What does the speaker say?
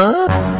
Huh?